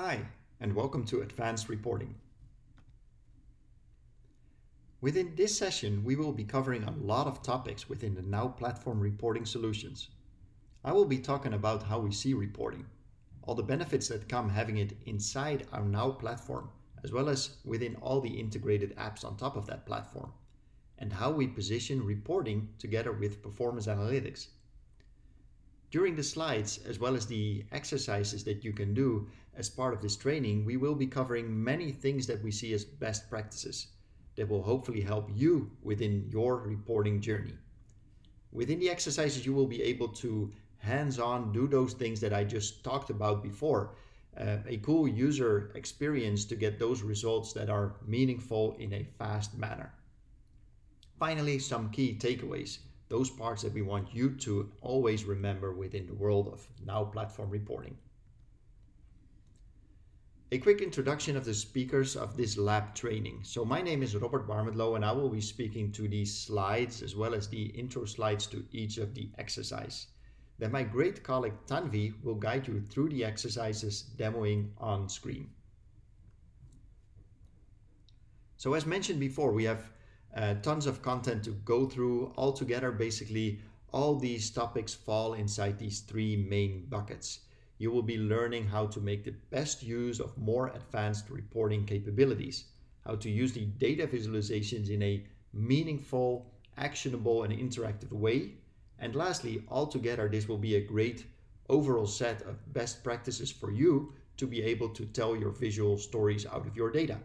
Hi, and welcome to Advanced Reporting. Within this session, we will be covering a lot of topics within the Now Platform reporting solutions. I will be talking about how we see reporting, all the benefits that come having it inside our Now platform, as well as within all the integrated apps on top of that platform, and how we position reporting together with performance analytics. During the slides, as well as the exercises that you can do as part of this training, we will be covering many things that we see as best practices that will hopefully help you within your reporting journey. Within the exercises, you will be able to hands-on do those things that I just talked about before. Uh, a cool user experience to get those results that are meaningful in a fast manner. Finally, some key takeaways those parts that we want you to always remember within the world of Now Platform reporting. A quick introduction of the speakers of this lab training. So my name is Robert Barmetlo and I will be speaking to these slides as well as the intro slides to each of the exercise. Then my great colleague Tanvi will guide you through the exercises demoing on screen. So as mentioned before, we have uh, tons of content to go through. Altogether, basically, all these topics fall inside these three main buckets. You will be learning how to make the best use of more advanced reporting capabilities, how to use the data visualizations in a meaningful, actionable, and interactive way. And lastly, altogether, this will be a great overall set of best practices for you to be able to tell your visual stories out of your data.